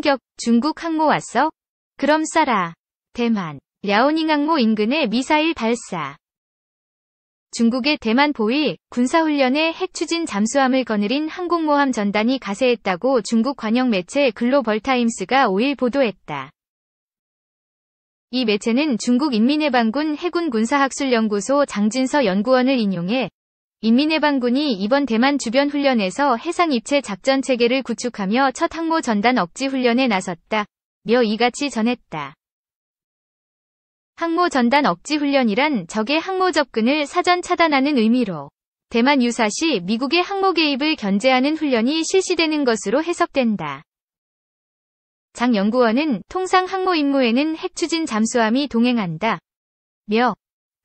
충격, 중국 항모 왔어? 그럼 쏴라. 대만, 랴오닝 항모 인근에 미사일 발사. 중국의 대만 포위 군사훈련에 핵 추진 잠수함을 거느린 항공모함 전단이 가세했다고 중국 관영 매체 글로벌타임스가 5일 보도했다. 이 매체는 중국 인민해방군 해군 군사학술연구소 장진서 연구원을 인용해 인민해방군이 이번 대만 주변 훈련에서 해상 입체 작전 체계를 구축하며 첫 항모 전단 억지 훈련에 나섰다. 며 이같이 전했다. 항모 전단 억지 훈련이란 적의 항모 접근을 사전 차단하는 의미로 대만 유사시 미국의 항모 개입을 견제하는 훈련이 실시되는 것으로 해석된다. 장 연구원은 통상 항모 임무에는 핵추진 잠수함이 동행한다. 며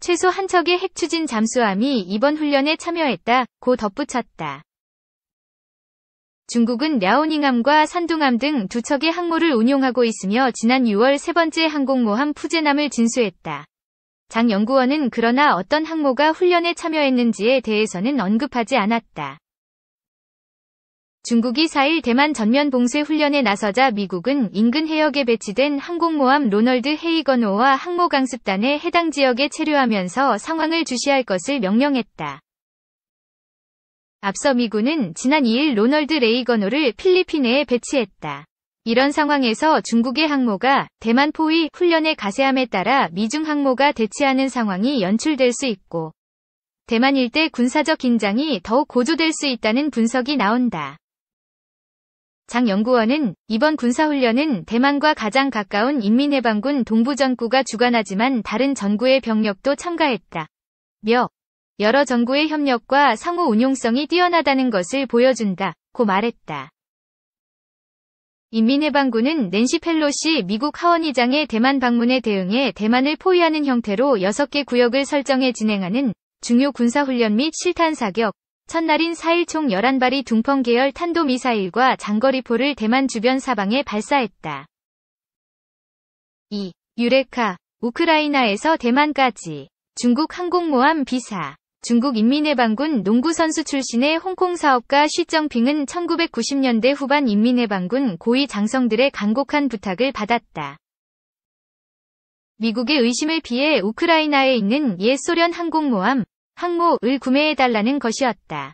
최소 한 척의 핵추진 잠수함이 이번 훈련에 참여했다. 고 덧붙였다. 중국은 랴오닝함과 산둥함 등 두 척의 항모를 운용하고 있으며 지난 6월 세 번째 항공모함 푸제남을 진수했다. 장 연구원은 그러나 어떤 항모가 훈련에 참여했는지에 대해서는 언급하지 않았다. 중국이 4일 대만 전면 봉쇄 훈련에 나서자 미국은 인근 해역에 배치된 항공모함 로널드 헤이건호와 항모 강습단에 해당 지역에 체류하면서 상황을 주시할 것을 명령했다. 앞서 미군은 지난 2일 로널드 레이건호를 필리핀에 배치했다. 이런 상황에서 중국의 항모가 대만 포위 훈련에 가세함에 따라 미중 항모가 대치하는 상황이 연출될 수 있고 대만 일대 군사적 긴장이 더욱 고조될 수 있다는 분석이 나온다. 장 연구원은 이번 군사훈련은 대만과 가장 가까운 인민해방군 동부전구가 주관하지만 다른 전구의 병력도 참가했다. 며 여러 전구의 협력과 상호 운용성이 뛰어나다는 것을 보여준다. 고 말했다. 인민해방군은 낸시 펠로시 미국 하원의장의 대만 방문에 대응해 대만을 포위하는 형태로 6개 구역을 설정해 진행하는 중요 군사훈련 및 실탄 사격, 첫날인 4일 총 11발이 둥펑 계열 탄도미사일과 장거리포를 대만 주변 사방에 발사했다. 2. 유레카, 우크라이나에서 대만까지 중국 항공모함 비사 중국 인민해방군 농구선수 출신의 홍콩 사업가 쉬정핑은 1990년대 후반 인민해방군 고위 장성들의 간곡한 부탁을 받았다. 미국의 의심을 피해 우크라이나에 있는 옛 소련 항공모함 항모을 구매해달라는 것이었다.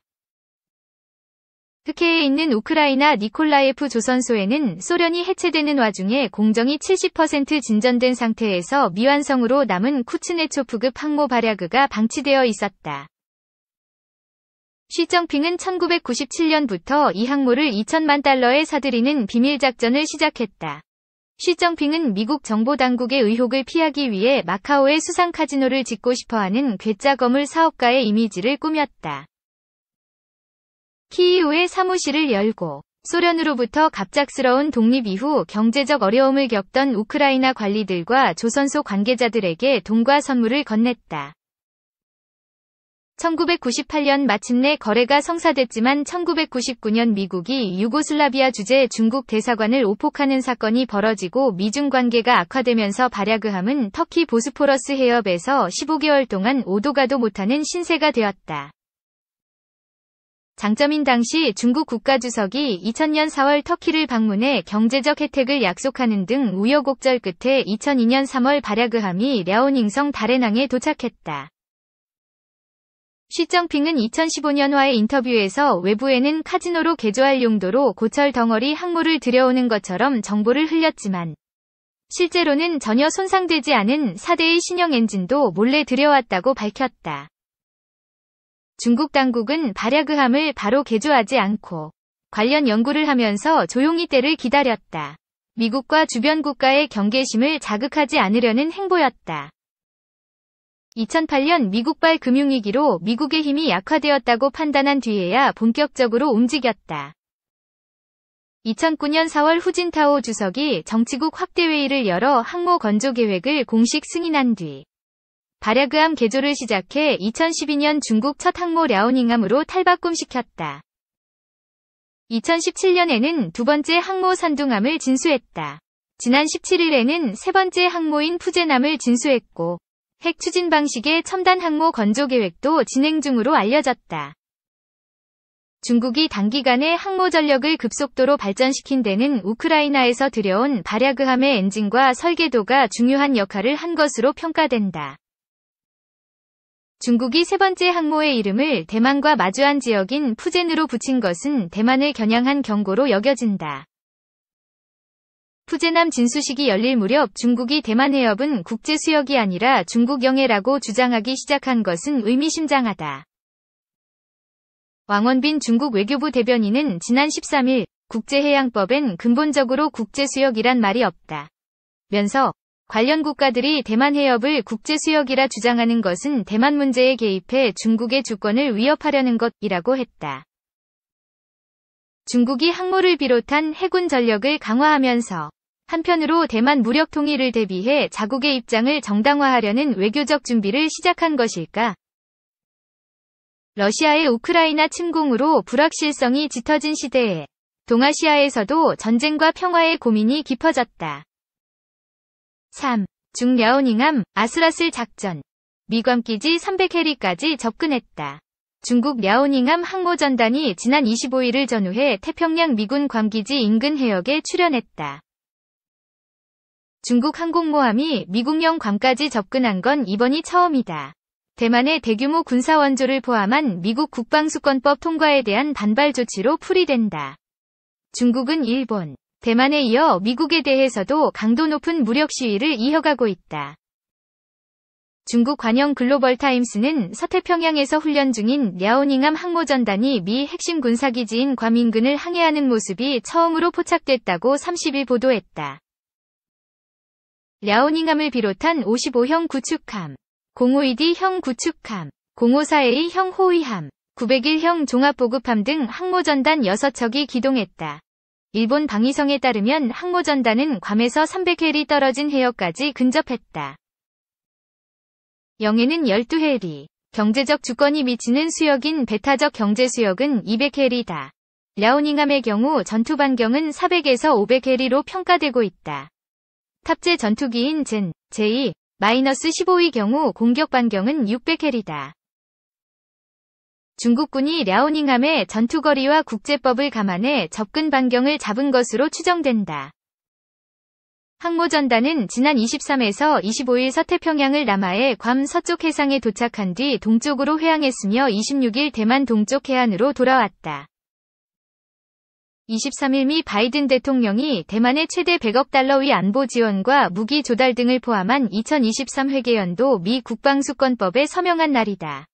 흑해에 있는 우크라이나 니콜라예프 조선소에는 소련이 해체되는 와중에 공정이 70% 진전된 상태에서 미완성으로 남은 쿠츠네초프급 항모 발야그가 방치되어 있었다. 시정핑은 1997년부터 이 항모를 2천만 달러에 사들이는 비밀작전을 시작했다. 시정핑은 미국 정보당국의 의혹을 피하기 위해 마카오에 수상 카지노를 짓고 싶어하는 괴짜 거물 사업가의 이미지를 꾸몄다. 키이우에 사무실을 열고 소련으로부터 갑작스러운 독립 이후 경제적 어려움을 겪던 우크라이나 관리들과 조선소 관계자들에게 돈과 선물을 건넸다. 1998년 마침내 거래가 성사됐지만 1999년 미국이 유고슬라비아 주재 중국 대사관을 오폭하는 사건이 벌어지고 미중 관계가 악화되면서 발야그함은 터키 보스포러스 해협에서 15개월 동안 오도가도 못하는 신세가 되었다. 장점인 당시 중국 국가주석이 2000년 4월 터키를 방문해 경제적 혜택을 약속하는 등 우여곡절 끝에 2002년 3월 발야그함이 랴오닝성 다레낭에 도착했다. 시정핑은 2015년화의 인터뷰에서 외부에는 카지노로 개조할 용도로 고철 덩어리 항모를 들여오는 것처럼 정보를 흘렸지만 실제로는 전혀 손상되지 않은 4대의 신형 엔진도 몰래 들여왔다고 밝혔다. 중국 당국은 발야그함을 바로 개조하지 않고 관련 연구를 하면서 조용히 때를 기다렸다. 미국과 주변 국가의 경계심을 자극하지 않으려는 행보였다. 2008년 미국발 금융위기로 미국의 힘이 약화되었다고 판단한 뒤에야 본격적으로 움직였다. 2009년 4월 후진타오 주석이 정치국 확대회의를 열어 항모 건조 계획을 공식 승인한 뒤 발야그함 개조를 시작해 2012년 중국 첫 항모 랴오닝함으로 탈바꿈시켰다. 2017년에는 두 번째 항모 산둥함을 진수했다. 지난 17일에는 세 번째 항모인 푸제남을 진수했고 핵 추진 방식의 첨단 항모 건조 계획도 진행 중으로 알려졌다. 중국이 단기간에 항모 전력을 급속도로 발전시킨 데는 우크라이나에서 들여온 바랴그함의 엔진과 설계도가 중요한 역할을 한 것으로 평가된다. 중국이 세 번째 항모의 이름을 대만과 마주한 지역인 푸젠으로 붙인 것은 대만을 겨냥한 경고로 여겨진다. 푸제남 진수식이 열릴 무렵 중국이 대만 해협은 국제 수역이 아니라 중국 영해라고 주장하기 시작한 것은 의미심장하다. 왕원빈 중국 외교부 대변인은 지난 13일 국제해양법엔 근본적으로 국제수역이란 말이 없다. 면서 관련 국가들이 대만 해협을 국제수역이라 주장하는 것은 대만 문제에 개입해 중국의 주권을 위협하려는 것이라고 했다. 중국이 항모를 비롯한 해군 전력을 강화하면서 한편으로 대만 무력 통일을 대비해 자국의 입장을 정당화하려는 외교적 준비를 시작한 것일까? 러시아의 우크라이나 침공으로 불확실성이 짙어진 시대에 동아시아에서도 전쟁과 평화의 고민이 깊어졌다. 3. 중랴오닝함 아슬아슬 작전 미광기지 300해리까지 접근했다. 중국 랴오닝함 항모전단이 지난 25일을 전후해 태평양 미군 괌기지 인근 해역에 출현했다. 중국 항공모함이 미국령 괌까지 접근한 건 이번이 처음이다. 대만의 대규모 군사 원조를 포함한 미국 국방수권법 통과에 대한 반발 조치로 풀이된다. 중국은 일본, 대만에 이어 미국에 대해서도 강도 높은 무력 시위를 이어가고 있다. 중국 관영 글로벌 타임스는 서태평양에서 훈련 중인 랴오닝함 항모전단이 미 핵심 군사기지인 괌 인근을 항해하는 모습이 처음으로 포착됐다고 30일 보도했다. 랴오닝함을 비롯한 55형 구축함, 052D형 구축함, 054A 형 호위함, 901형 종합보급함 등 항모전단 6척이 기동했다. 일본 방위성에 따르면 항모전단은 괌에서 300해리 떨어진 해역까지 근접했다. 영해는 12해리, 경제적 주권이 미치는 수역인 베타적 경제수역은 200해리다. 랴오닝함의 경우 전투 반경은 400에서 500해리로 평가되고 있다. 탑재 전투기인 젠, 제2, 마이너스 15의 경우 공격 반경은 600해리다. 중국군이 랴오닝함의 전투거리와 국제법을 감안해 접근 반경을 잡은 것으로 추정된다. 항모전단은 지난 23에서 25일 서태평양을 남하해 괌 서쪽 해상에 도착한 뒤 동쪽으로 회항했으며 26일 대만 동쪽 해안으로 돌아왔다. 23일 미 바이든 대통령이 대만의 최대 100억 달러의 안보 지원과 무기 조달 등을 포함한 2023 회계연도 미 국방수권법에 서명한 날이다.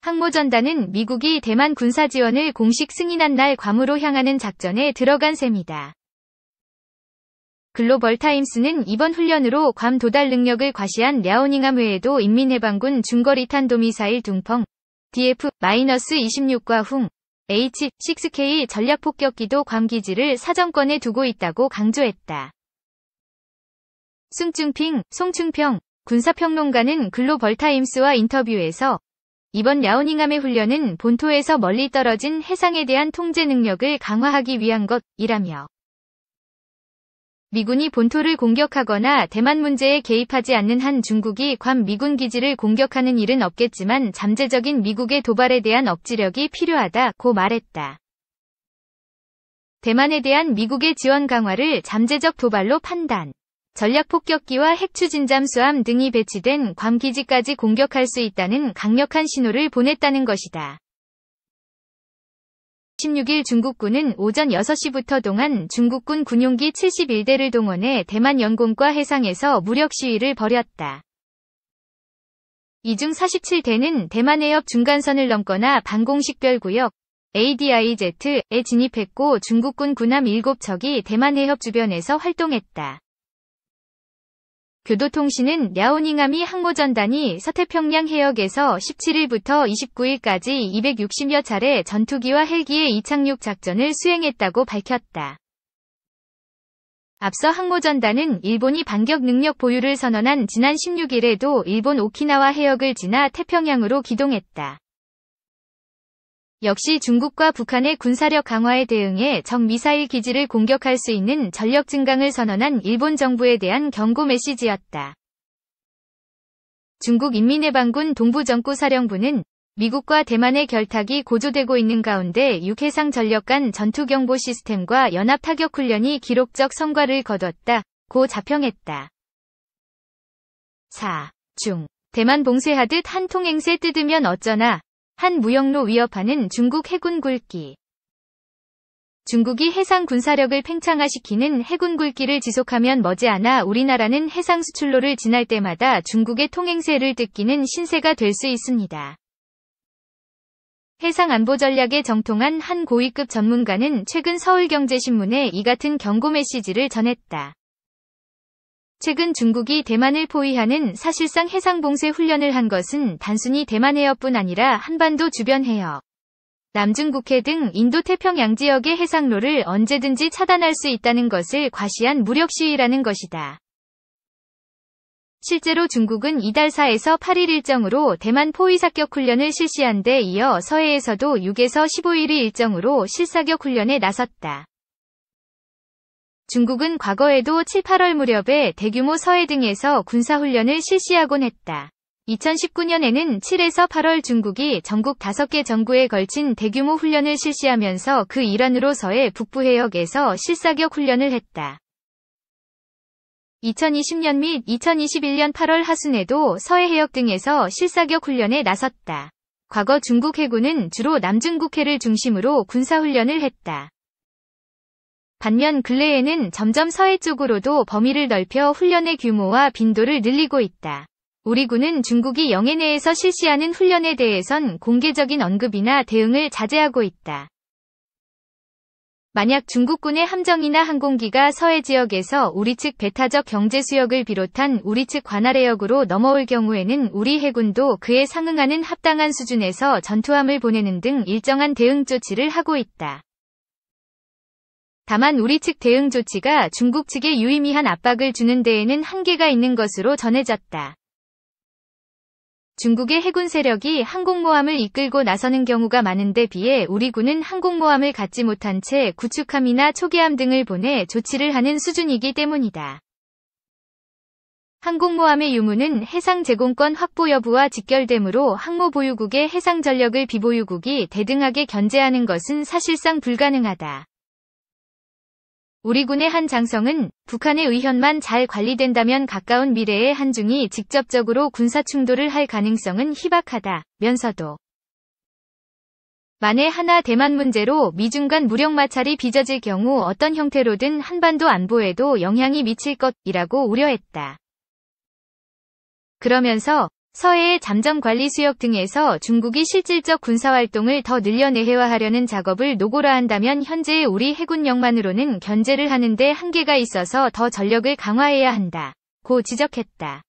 항모전단은 미국이 대만 군사 지원을 공식 승인한 날 괌으로 향하는 작전에 들어간 셈이다. 글로벌 타임스는 이번 훈련으로 괌 도달 능력을 과시한 랴오닝함 외에도 인민해방군 중거리 탄도미사일 둥펑 DF-26과 훙 H-6K 전략폭격기도 괌 기지를 사정권에 두고 있다고 강조했다. 승중핑, 송충평 군사평론가는 글로벌 타임스와 인터뷰에서 이번 랴오닝함의 훈련은 본토에서 멀리 떨어진 해상에 대한 통제 능력을 강화하기 위한 것이라며 미군이 본토를 공격하거나 대만 문제에 개입하지 않는 한 중국이 괌 미군 기지를 공격하는 일은 없겠지만 잠재적인 미국의 도발에 대한 억지력이 필요하다고 말했다. 대만에 대한 미국의 지원 강화를 잠재적 도발로 판단. 전략폭격기와 핵추진잠수함 등이 배치된 괌 기지까지 공격할 수 있다는 강력한 신호를 보냈다는 것이다. 16일 중국군은 오전 6시부터 동안 중국군 군용기 71대를 동원해 대만 영공과 해상에서 무력 시위를 벌였다. 이 중 47대는 대만 해협 중간선을 넘거나 방공식별구역 ADIZ에 진입했고 중국군 군함 7척이 대만 해협 주변에서 활동했다. 교도통신은 랴오닝함이 항모전단이 서태평양 해역에서 17일부터 29일까지 260여 차례 전투기와 헬기의 이착륙 작전을 수행했다고 밝혔다. 앞서 항모전단은 일본이 반격 능력 보유를 선언한 지난 16일에도 일본 오키나와 해역을 지나 태평양으로 기동했다. 역시 중국과 북한의 군사력 강화에 대응해 적 미사일 기지를 공격할 수 있는 전력 증강을 선언한 일본 정부에 대한 경고 메시지였다. 중국 인민해방군 동부정구사령부는 미국과 대만의 결탁이 고조되고 있는 가운데 육해상 전력 간 전투경보 시스템과 연합 타격 훈련이 기록적 성과를 거뒀다. 고 자평했다. 4. 중. 대만 봉쇄하듯 한 통행세 뜯으면 어쩌나. 한 무역로 위협하는 중국 해군 굴기. 중국이 해상 군사력을 팽창화시키는 해군 굴기를 지속하면 머지않아 우리나라는 해상 수출로를 지날 때마다 중국의 통행세를 뜯기는 신세가 될 수 있습니다. 해상 안보 전략에 정통한 한 고위급 전문가는 최근 서울경제신문에 이 같은 경고 메시지를 전했다. 최근 중국이 대만을 포위하는 사실상 해상봉쇄 훈련을 한 것은 단순히 대만 해협뿐 아니라 한반도 주변 해협, 남중국해 등 인도태평양 지역의 해상로를 언제든지 차단할 수 있다는 것을 과시한 무력 시위라는 것이다. 실제로 중국은 이달 4에서 8일 일정으로 대만 포위사격 훈련을 실시한 데 이어 서해에서도 6에서 15일 일정으로 실사격 훈련에 나섰다. 중국은 과거에도 7, 8월 무렵에 대규모 서해 등에서 군사훈련을 실시하곤 했다. 2019년에는 7에서 8월 중국이 전국 5개 정부에 걸친 대규모 훈련을 실시하면서 그 일환으로 서해 북부 해역에서 실사격 훈련을 했다. 2020년 및 2021년 8월 하순에도 서해 해역 등에서 실사격 훈련에 나섰다. 과거 중국 해군은 주로 남중국해를 중심으로 군사훈련을 했다. 반면 근래에는 점점 서해 쪽으로도 범위를 넓혀 훈련의 규모와 빈도를 늘리고 있다. 우리 군은 중국이 영해 내에서 실시하는 훈련에 대해선 공개적인 언급이나 대응을 자제하고 있다. 만약 중국군의 함정이나 항공기가 서해 지역에서 우리 측 배타적 경제 수역을 비롯한 우리 측 관할 해역으로 넘어올 경우에는 우리 해군도 그에 상응하는 합당한 수준에서 전투함을 보내는 등 일정한 대응 조치를 하고 있다. 다만 우리 측 대응 조치가 중국 측에 유의미한 압박을 주는 데에는 한계가 있는 것으로 전해졌다. 중국의 해군 세력이 항공모함을 이끌고 나서는 경우가 많은데 비해 우리 군은 항공모함을 갖지 못한 채 구축함이나 초계함 등을 보내 조치를 하는 수준이기 때문이다. 항공모함의 유무는 해상 제공권 확보 여부와 직결되므로 항모 보유국의 해상 전력을 비보유국이 대등하게 견제하는 것은 사실상 불가능하다. 우리 군의 한 장성은 북한의 의견만 잘 관리된다면 가까운 미래에 한중이 직접적으로 군사 충돌을 할 가능성은 희박하다. 면서도 만에 하나 대만 문제로 미중 간 무력 마찰이 빚어질 경우 어떤 형태로든 한반도 안보에도 영향이 미칠 것이라고 우려했다. 그러면서 서해의 잠정 관리 수역 등에서 중국이 실질적 군사활동을 더 늘려 내해화하려는 작업을 노고라 한다면 현재의 우리 해군력만으로는 견제를 하는데 한계가 있어서 더 전력을 강화해야 한다. 고 지적했다.